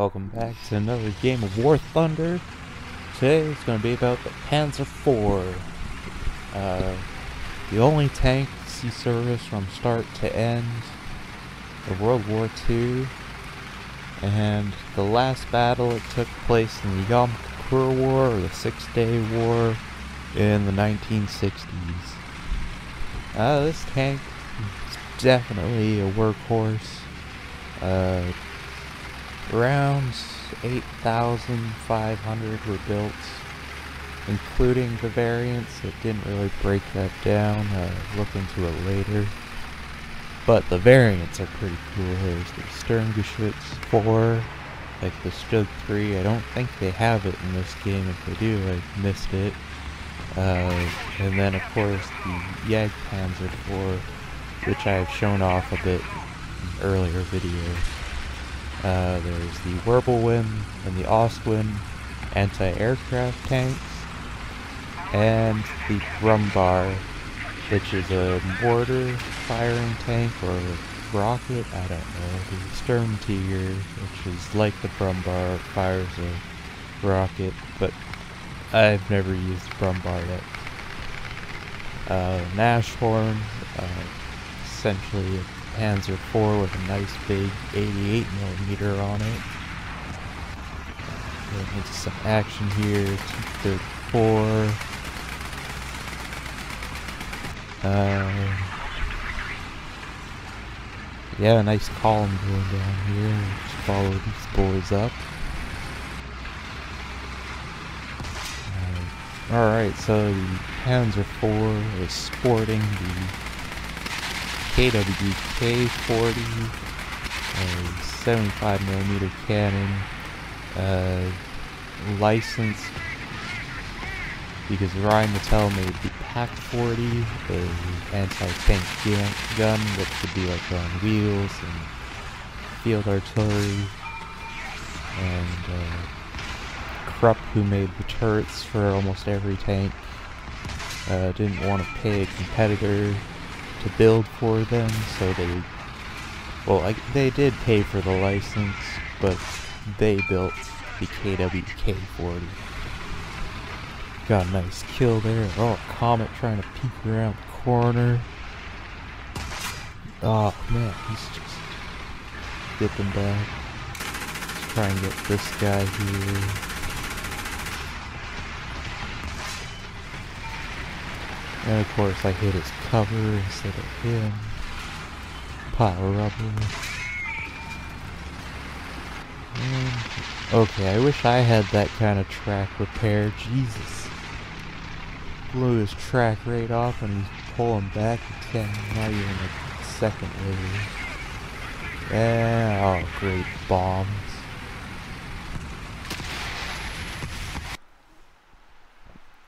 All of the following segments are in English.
Welcome back to another game of War Thunder. Today it's going to be about the Panzer IV. Uh, the only tank to see service from start to end of World War II. And the last battle it took place in the Yom Kippur War, or the Six Day War, in the 1960s. Uh, this tank is definitely a workhorse. Uh, around 8,500 were built, including the variants. It didn't really break that down. Uh, look into it later. But the variants are pretty cool. There's the Sturmgeschütz 4, like the Stug 3. I don't think they have it in this game. If they do, I missed it. Uh, and then, of course, the Jagdpanzer 4, which I have shown off a bit in earlier videos. Uh, there's the Wirbelwind and the Ostwind anti-aircraft tanks, and the Brummbär, which is a mortar firing tank or rocket, I don't know, the Sturmtiger, which is like the Brummbär, fires a rocket, but I've never used Brummbär yet. Uh, Nashorn, uh, essentially Panzer IV with a nice big 88 millimeter on it. Getting into some action here. T-34. Uh, yeah, a nice column going down here. Just follow these boys up. Alright, so the Panzer IV is sporting the KWK-40, a 75 millimeter cannon, uh, licensed because Rheinmetall made the PaK-40, a anti-tank gun that could be like on wheels and field artillery, and uh, Krupp, who made the turrets for almost every tank, uh, didn't want to pay a competitor to build for them, so they, well, I, they did pay for the license, but they built the KWK-40. Got a nice kill there. Oh, Comet trying to peek around the corner. Oh, man, he's just dipping back. Let's try and get this guy here. And of course I hit his cover instead of him. Rubber. And, okay, I wish I had that kind of track repair. Jesus. Blew his track right off and he's pulling back again. Not even a second later. Yeah, oh great bombs.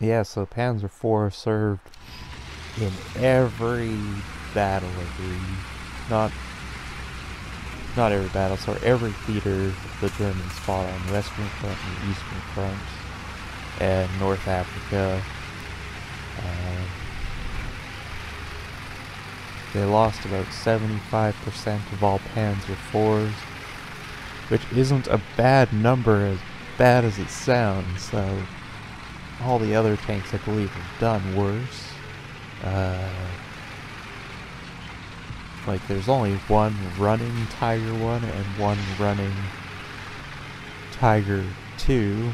Yeah, so Panzer IV served in every battle, I believe. Not not every battle, sorry, every theater the Germans fought on, the Western Front and Eastern Front, and North Africa. Uh, they lost about 75% of all Panzer IVs, which isn't a bad number as bad as it sounds, so all the other tanks I believe have done worse. Uh, like there's only one running Tiger 1 and one running Tiger 2,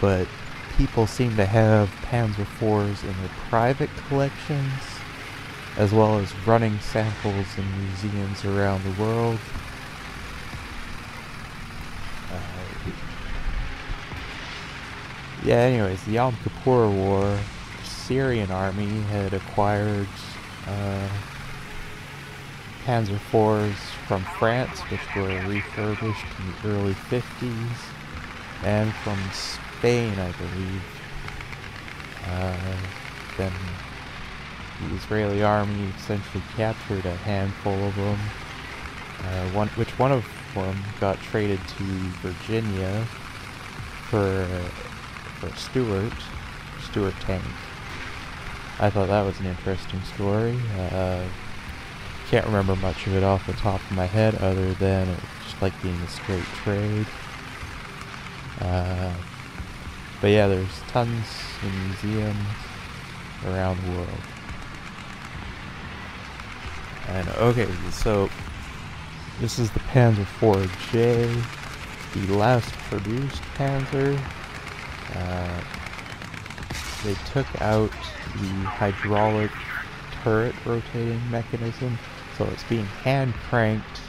but people seem to have Panzer IVs in their private collections, as well as running samples in museums around the world. Uh, yeah, anyways, the Yom Kippur War the Syrian army had acquired uh, Panzer IVs from France, which were refurbished in the early 50s, and from Spain, I believe. Uh, then the Israeli army essentially captured a handful of them, uh, one, which one of them got traded to Virginia for, for Stuart, Stuart tank. I thought that was an interesting story. Uh, can't remember much of it off the top of my head other than it just like being a straight trade. Uh, but yeah, there's tons of museums around the world. And okay, so this is the Panzer 4J, the last produced Panzer. Uh, they took out the hydraulic turret rotating mechanism, so it's being hand cranked,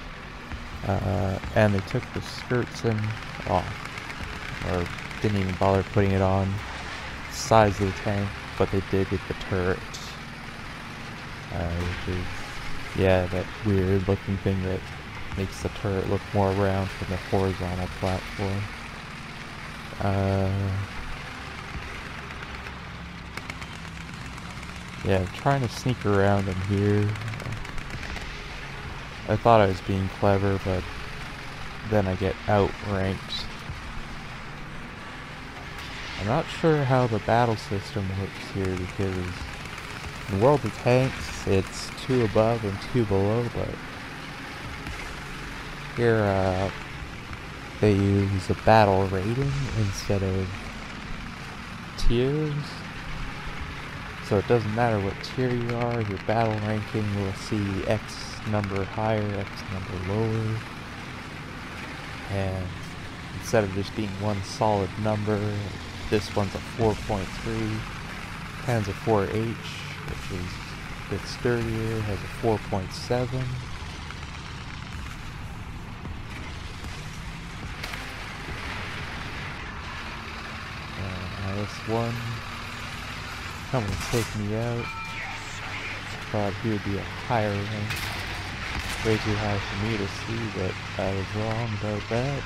uh, and they took the skirts and off, or didn't even bother putting it on sides of the tank, but they did get the turret, uh, which is, yeah, that weird looking thing that makes the turret look more round from the horizontal platform. Uh, yeah, I'm trying to sneak around in here. I thought I was being clever, but then I get outranked. I'm not sure how the battle system works here because in World of Tanks it's two above and two below, but here uh, they use a battle rating instead of tiers. So it doesn't matter what tier you are, your battle ranking will see X number higher, X number lower. And instead of just being one solid number, this one's a 4.3, Panzer 4H, which is a bit sturdier, has a 4.7. Uh, this one coming to take me out. He would be a higher rank. Way too high for me to see, but I was wrong about that.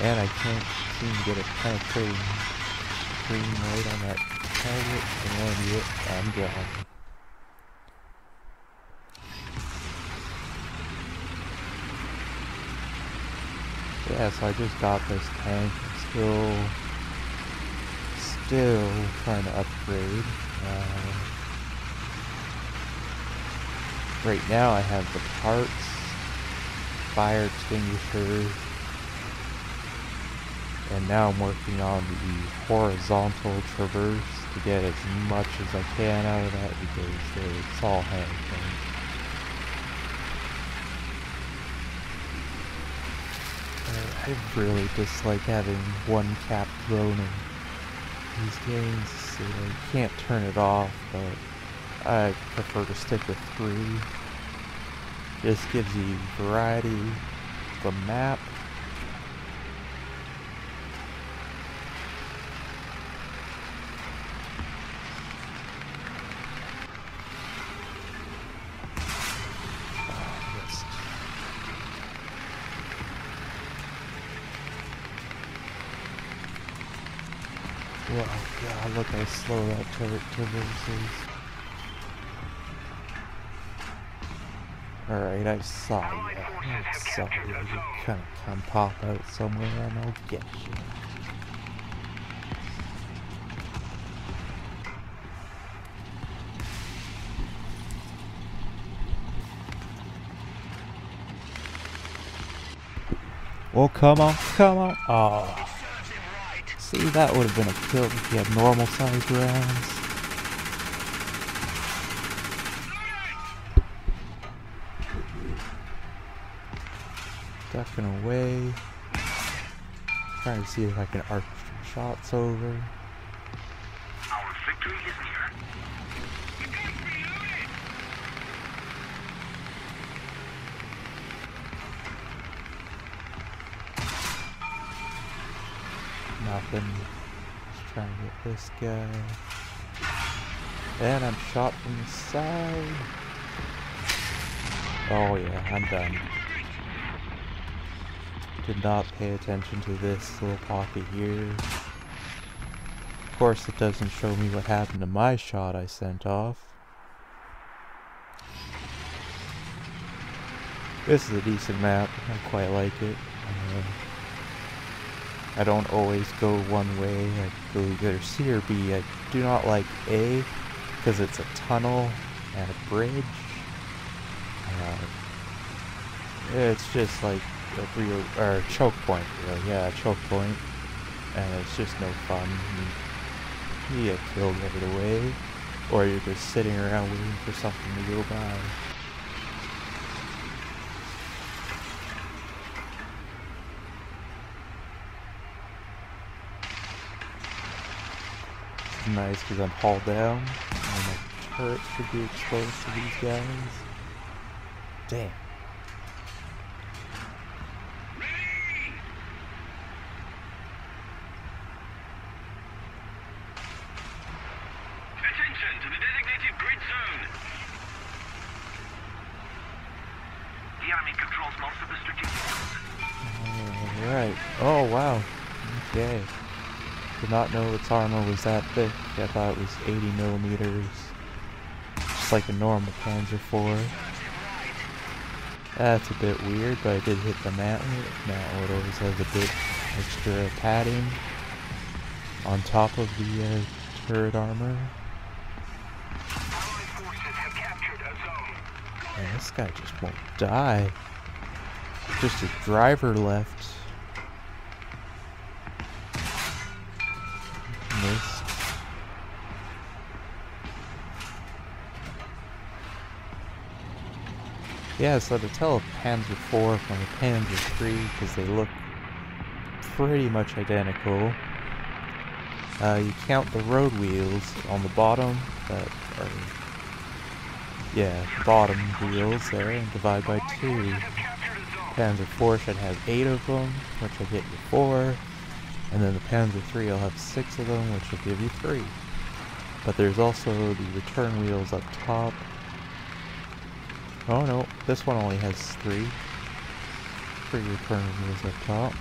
And I can't seem to get a penetrating green light on that target, and yet I'm gone. Yeah, so I just got this tank. Still still trying to upgrade. Uh, right now I have the parts, fire extinguisher, and now I'm working on the horizontal traverse to get as much as I can out of that because it's all hand I really dislike having one cap droning these games, so you can't turn it off, but I prefer to stick with three. This gives you variety, the map, Oh god, look how slow that turret traverses. Alright, I saw you. I saw you. You kind of come pop out somewhere and I'll get you. Well, come on, come on. Oh. See, that would have been a kill if you had normal sized rounds. Ducking away. Trying to see if I can arc shots over. Our victory is near. Nothing. Just try and get this guy. And I'm shot from the side. Oh yeah, I'm done. Did not pay attention to this little pocket here. Of course it doesn't show me what happened to my shot I sent off. This is a decent map. I quite like it. Uh, I don't always go one way. I go either C or B. I do not like A because it's a tunnel and a bridge. Uh, it's just like a real or a choke point, really. Yeah, a choke point, and it's just no fun. You, you get killed right away, or you're just sitting around waiting for something to go by. Nice because I'm hull down, and my turret should be exposed to these guys. Damn. Did not know its armor was that thick. I thought it was 80 millimeters. Just like a normal Panzer IV. That's a bit weird, but I did hit the mantlet. Mantlet always has a bit extra padding on top of the uh, turret armor. Man, this guy just won't die. Just a driver left. Yeah, so to tell Panzer IV from a Panzer III because they look pretty much identical. Uh, you count the road wheels on the bottom that are yeah, bottom wheels there and divide by two. Panzer IV should have eight of them, which will get you four. And then the Panzer III will have six of them, which will give you three. But there's also the return wheels up top. Oh no, this one only has three. Three return wheels up top.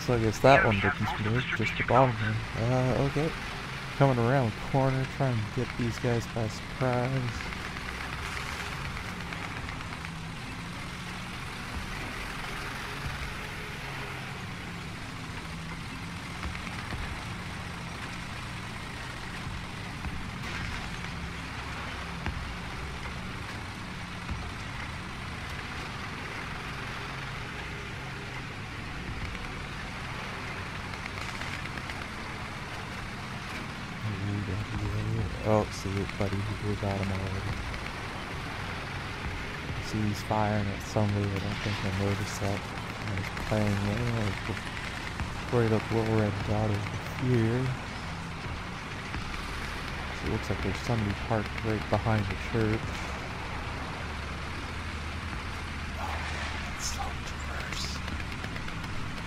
So I guess that one didn't move, just the bottom one. Uh, okay. Coming around the corner, trying to get these guys by surprise. Oh, see it, buddy. We got him already. See, he's firing at somebody. I don't think I noticed that. I was playing it. Was worried about little red dot over here. So it looks like there's somebody parked right behind the church. Oh man, it's so diverse.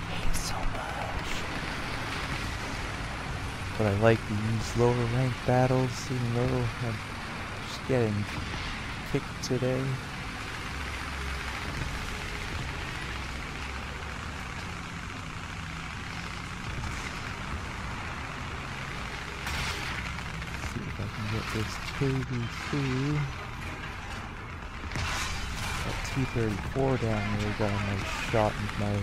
Hate it so much. But I like these lower ranked battles, even though I'm just getting kicked today. See if I can get this KV2. That T-34 down there got nice shot with my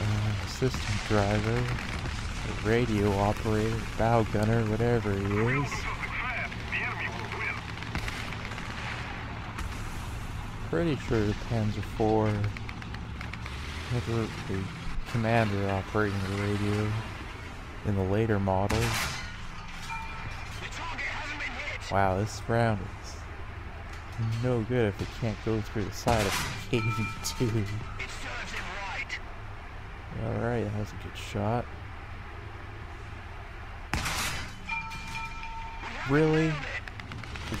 uh, assistant driver radio operator, bow gunner, whatever he is. Fast. The enemy will win. Pretty sure the Panzer IV had the commander operating the radio in the later models. The target hasn't been hit. Wow, this round is no good if it can't go through the side of the KV-2. It serves him right. Alright, that was a good shot. Really?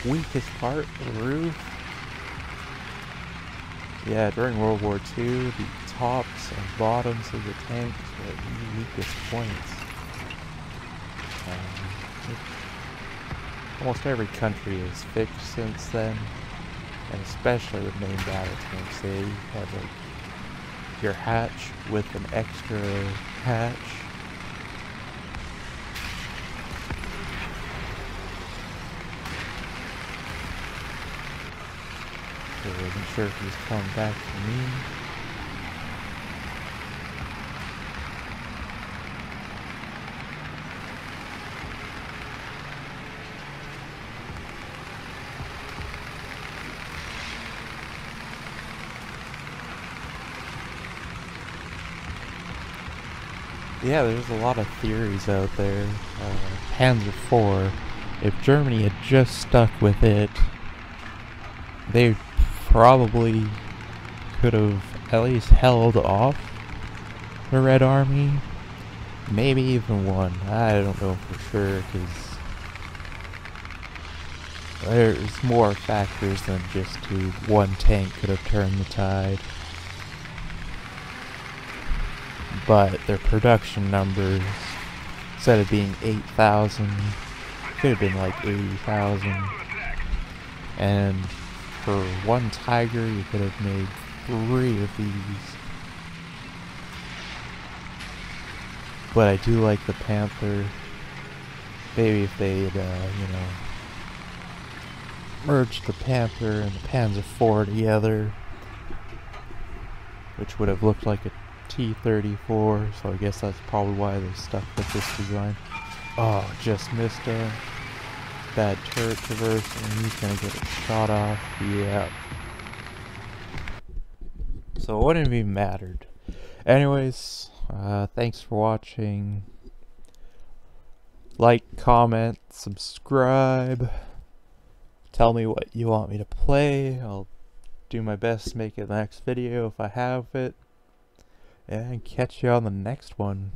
Weakest part the roof? Yeah, during World War II, the tops and bottoms of the tanks were the weakest points. Um, almost every country has fixed since then, and especially with main battle tanks, they have like your hatch with an extra hatch. I wasn't sure if he was coming back to me. Yeah, there's a lot of theories out there. Uh, Panzer IV, if Germany had just stuck with it, they'd probably could have at least held off the Red Army. Maybe even won. I don't know for sure because there's more factors than just who one tank could have turned the tide. But their production numbers, instead of being 8,000, could have been like 80,000. And for one Tiger, you could have made three of these. But I do like the Panther. Maybe if they'd, uh, you know, merged the Panther and the Panzer IV together, which would have looked like a T-34, so I guess that's probably why they stuck with this design. Oh, just missed a bad turret traverse, and he's gonna get a shot off. Yeah. So it wouldn't even mattered. Anyways, uh, thanks for watching. Like, comment, subscribe. Tell me what you want me to play. I'll do my best to make it the next video if I have it. And catch you on the next one.